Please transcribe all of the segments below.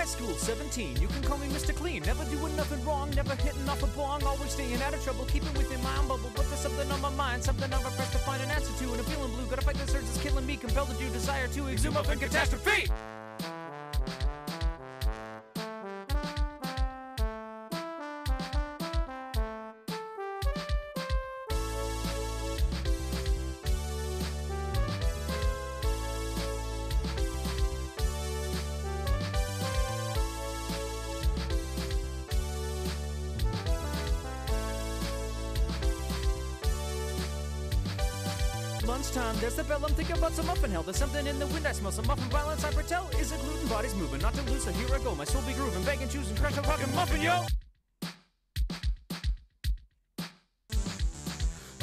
High school, 17, you can call me Mr. Clean. Never doing nothing wrong, never hitting off a bong. Always staying out of trouble, keeping within my own bubble. But there's something on my mind, something I'm pressed to find an answer to. And I'm feeling blue, gotta fight this urge that's killing me. Compelled to do desire to exhume up in catastrophe. Lunchtime, there's the bell. I'm thinking about some muffin hell. There's something in the wind. I smell some muffin violence. I foretell. Is it gluten? Body's moving. Not to lose. So here I go. My soul be grooving. Banging, choosing, crash a fucking muffin, yo.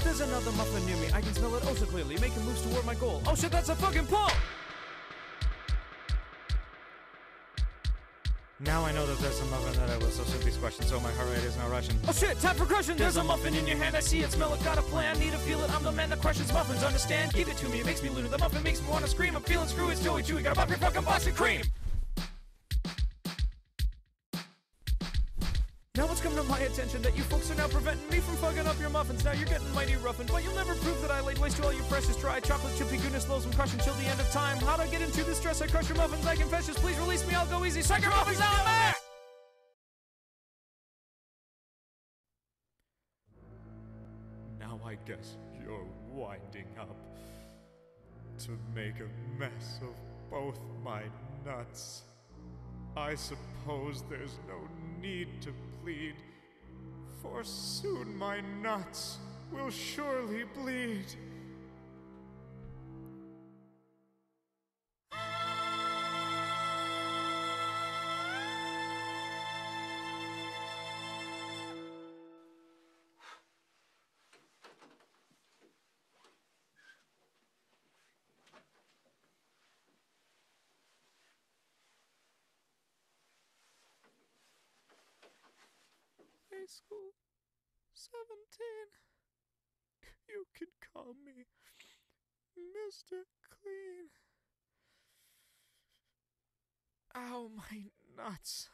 There's another muffin near me. I can smell it oh so clearly. Making moves toward my goal. Oh shit, that's a fucking pole. Now I know that there's a muffin that I will so be squashing, so my heart rate is now rushing. Oh shit, time for crushing. There's a muffin in your hand. I see it, smell it, got a plan. I need to feel it. I'm the man that crushes muffins. Understand? Give it to me. It makes me lunar. The muffin makes me wanna scream. I'm feeling screwy. It's Joey Chewy. Gotta pop your fucking box of cream. Now it's come to my attention that you folks are now preventing me from fucking up muffins. Now you're getting mighty roughened, but you'll never prove that I laid waste to all your precious dry chocolate chippy goodness loaves and crush until the end of time. How'd I get into this stress? I crush your muffins. I confess, just please release me. I'll go easy. Suck your muffins out, man! Now I guess you're winding up to make a mess of both my nuts. I suppose there's no need to plead, for soon my nuts will surely bleed. School, 17. You can call me Mr. Clean. Ow, my nuts.